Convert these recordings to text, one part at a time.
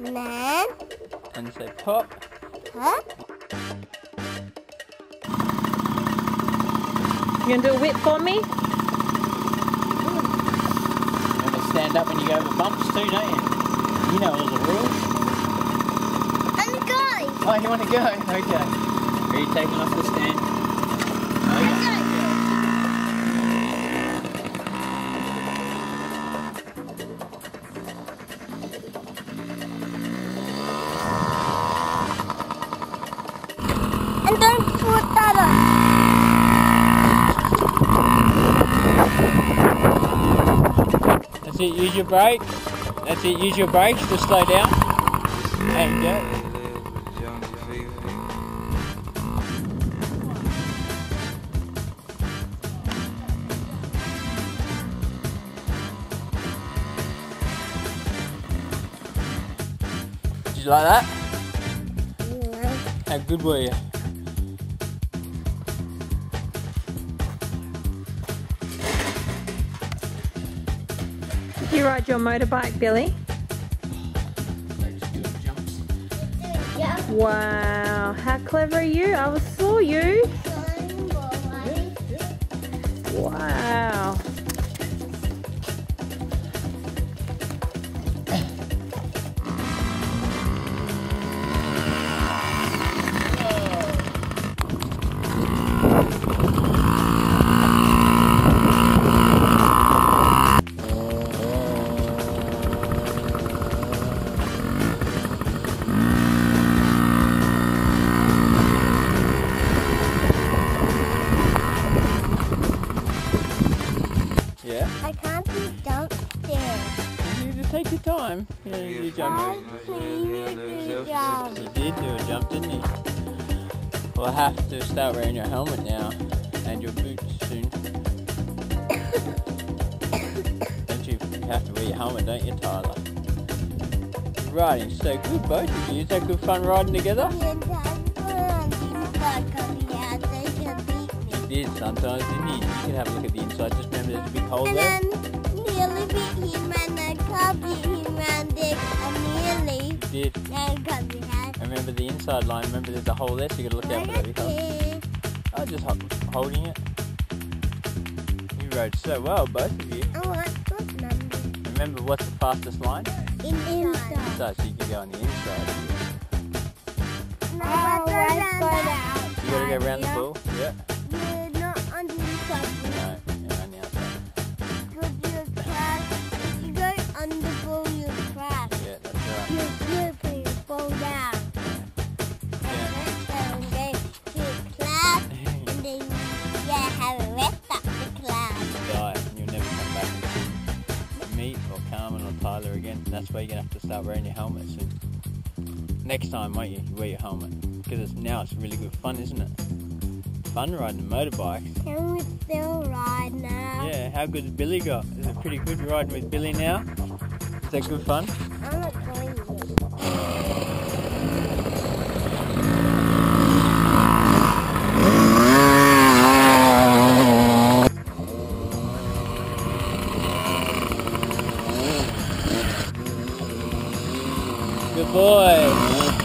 Man, And say pop. Pop. You gonna do a whip for me? Remember stand up when you go over bumps too, don't you? You know all the rules. And guys, Oh, you want to go? Okay. Are you taking off the stand? It, use your brake. That's it, use your brakes to slow down. And go. Did you like that? How good were you? You ride your motorbike, Billy? Yeah. Wow, how clever are you? I saw you. Wow. Yeah? I can't be dumped there. You just take your time. You know, you jump. I need to jump. You did do a jump, didn't you? Well, I have to start wearing your helmet now and your boots soon. don't you have to wear your helmet, don't you, Tyler? Riding so good, both of you. Is that good fun riding together? Yeah, did sometimes, didn't you? You can have a look at the inside. Just remember there's a big hole And there. then nearly beat him and I can't beat him and they and nearly You did. and can't be had. And remember the inside line. Remember there's a hole there, so you gotta look out for that big hole. Okay. I just holding it. You rode so well, both of you. Oh, I want what number? Remember what's the fastest line? In inside. Inside, so you can go on the inside. No, oh, let's go down. You gotta go around the pool. To start wearing your helmet soon. Next time, won't you? You wear your helmet because it's now it's really good fun, isn't it? Fun riding a motorbike. Can we still ride now? Yeah, how good has Billy got? Is it pretty good riding with Billy now? Is that good fun? I'm not going Boy.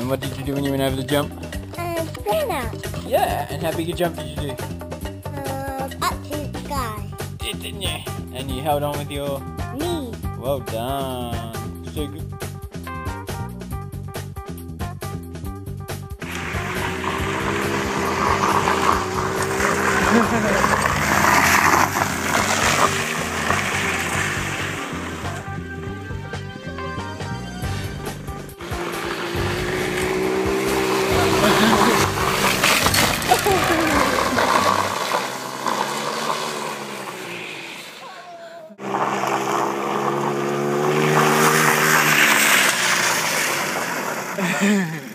And what did you do when you went over the jump? Uh, ran out. Yeah, and how big a jump did you do? Uh, up to the sky. Did, didn't you? And you held on with your... Knee. Well done. So good. Ha ha ha. hey,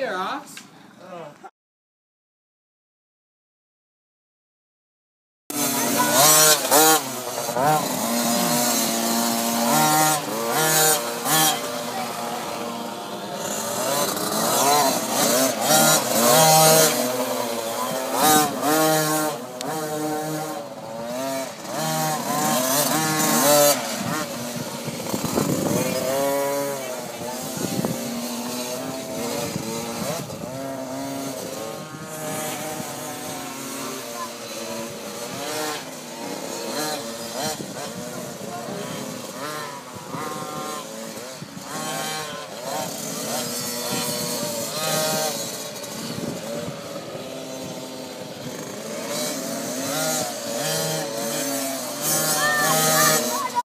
you're off.